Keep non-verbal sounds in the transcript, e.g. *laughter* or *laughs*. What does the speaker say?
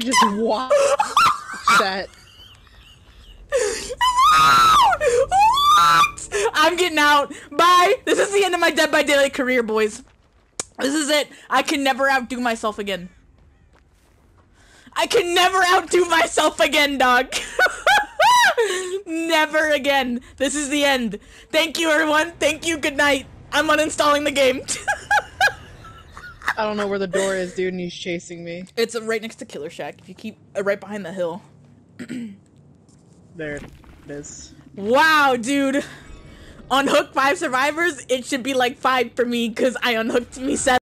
just walked that. I'm getting out. Bye. This is the end of my Dead by Daylight career, boys. This is it. I can never outdo myself again. I can never outdo myself again, dog. *laughs* never again. This is the end. Thank you, everyone. Thank you. Good night. I'm uninstalling the game. *laughs* I don't know where the door is, dude, and he's chasing me. it's uh, right next to Killer Shack. If you keep uh, right behind the hill. *clears throat* There it is. Wow, dude. Unhook five survivors. It should be like five for me because I unhooked me seven.